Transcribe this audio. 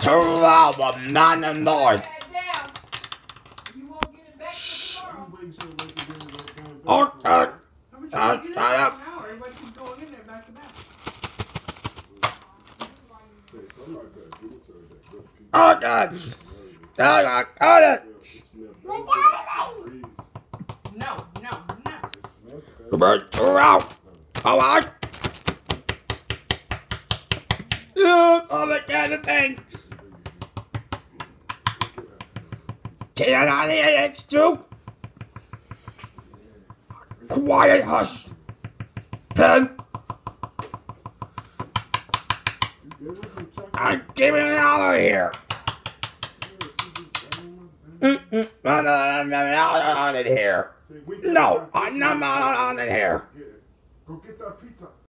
Turn around, I'm not in the north. Oh, uh, uh, uh, Oh, God. Oh, God. Oh, God. Out. All right. You all the kind of things. Can I it's too? Quiet, hush. Pen. I'm getting out of here. I'm out of here. No, I'm not out of here. Go get that pizza.